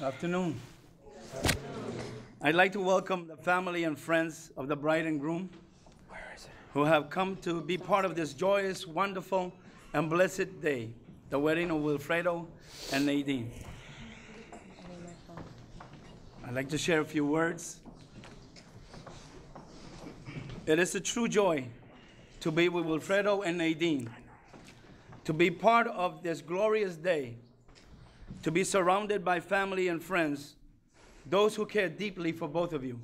Afternoon. I'd like to welcome the family and friends of the bride and groom who have come to be part of this joyous, wonderful, and blessed day, the wedding of Wilfredo and Nadine. I'd like to share a few words. It is a true joy to be with Wilfredo and Nadine, to be part of this glorious day, to be surrounded by family and friends, those who care deeply for both of you.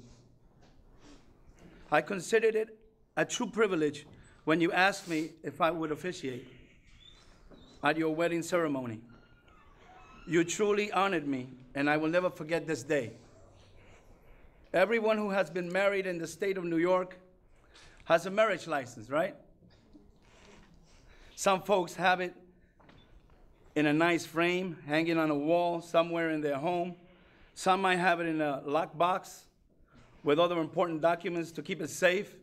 I considered it a true privilege when you asked me if I would officiate at your wedding ceremony. You truly honored me, and I will never forget this day. Everyone who has been married in the state of New York has a marriage license, right? Some folks have it in a nice frame, hanging on a wall somewhere in their home. Some might have it in a lockbox with other important documents to keep it safe.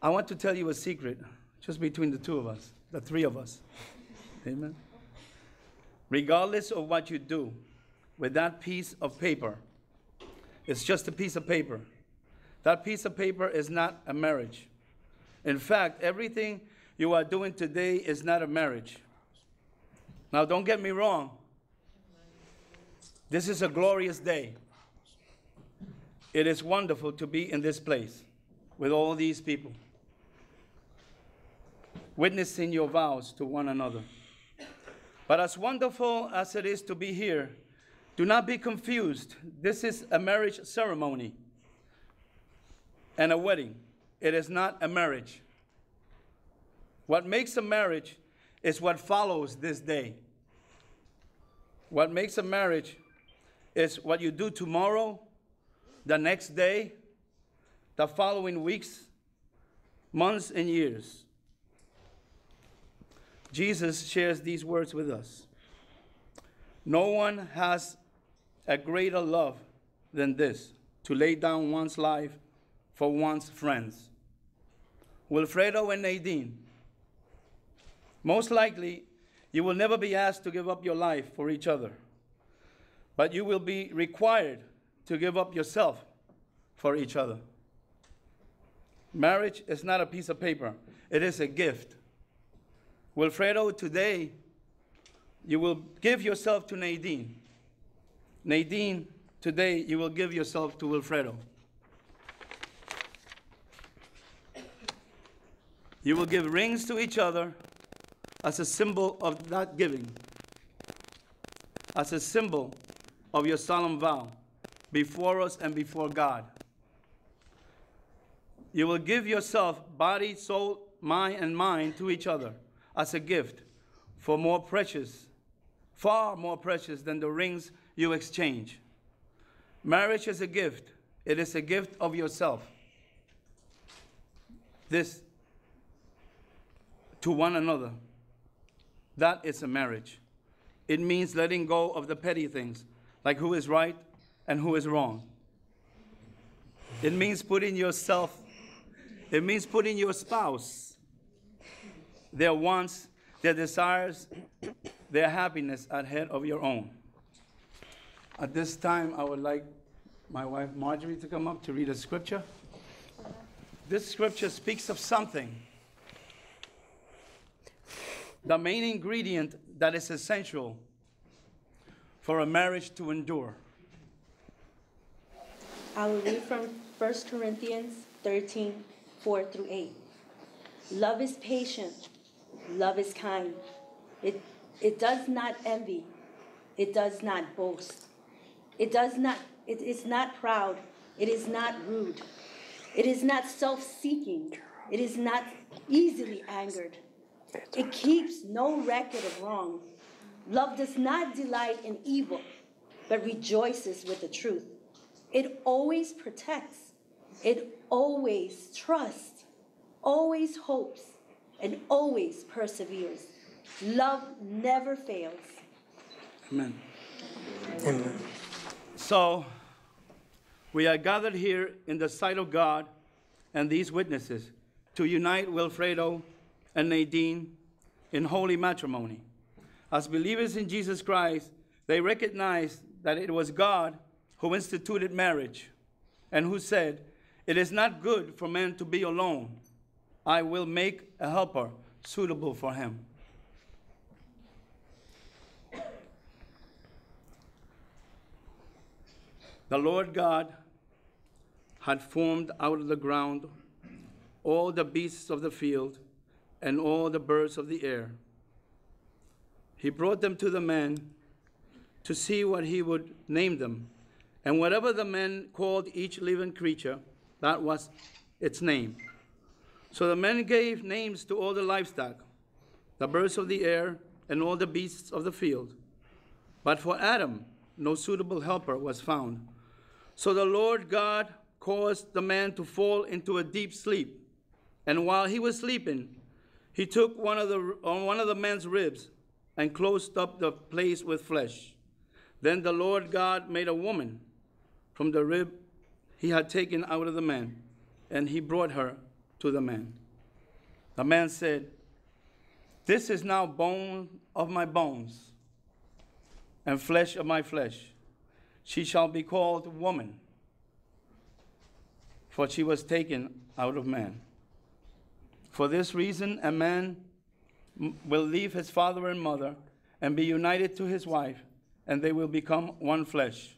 I want to tell you a secret, just between the two of us, the three of us. Amen. Regardless of what you do with that piece of paper, it's just a piece of paper. That piece of paper is not a marriage. In fact, everything you are doing today is not a marriage. Now, don't get me wrong. This is a glorious day. It is wonderful to be in this place with all these people, witnessing your vows to one another. But as wonderful as it is to be here, do not be confused. This is a marriage ceremony and a wedding. It is not a marriage. What makes a marriage is what follows this day. What makes a marriage is what you do tomorrow, the next day, the following weeks, months, and years. Jesus shares these words with us. No one has a greater love than this to lay down one's life for one's friends. Wilfredo and Nadine, most likely you will never be asked to give up your life for each other, but you will be required to give up yourself for each other. Marriage is not a piece of paper, it is a gift. Wilfredo, today you will give yourself to Nadine. Nadine, today you will give yourself to Wilfredo. You will give rings to each other as a symbol of that giving, as a symbol of your solemn vow before us and before God. You will give yourself, body, soul, mind, and mind to each other as a gift for more precious, far more precious than the rings you exchange. Marriage is a gift, it is a gift of yourself. This to one another. That is a marriage. It means letting go of the petty things, like who is right and who is wrong. It means putting yourself, it means putting your spouse, their wants, their desires, their happiness ahead of your own. At this time, I would like my wife Marjorie to come up to read a scripture. This scripture speaks of something the main ingredient that is essential for a marriage to endure. I will read from 1 Corinthians 13 4 through 8. Love is patient, love is kind. It, it does not envy, it does not boast. It does not, it is not proud, it is not rude. It is not self seeking, it is not easily angered. It keeps no record of wrong. Love does not delight in evil, but rejoices with the truth. It always protects, it always trusts, always hopes, and always perseveres. Love never fails. Amen. Amen. So, we are gathered here in the sight of God and these witnesses to unite Wilfredo and Nadine in holy matrimony. as believers in Jesus Christ, they recognized that it was God who instituted marriage and who said, It is not good for man to be alone. I will make a helper suitable for him. The Lord God had formed out of the ground all the beasts of the field and all the birds of the air. He brought them to the man to see what he would name them. And whatever the man called each living creature, that was its name. So the men gave names to all the livestock, the birds of the air, and all the beasts of the field. But for Adam, no suitable helper was found. So the Lord God caused the man to fall into a deep sleep. And while he was sleeping, he took one of the, on one of the man's ribs and closed up the place with flesh. Then the Lord God made a woman from the rib he had taken out of the man, and he brought her to the man. The man said, This is now bone of my bones and flesh of my flesh. She shall be called woman, for she was taken out of man. For this reason, a man will leave his father and mother and be united to his wife, and they will become one flesh.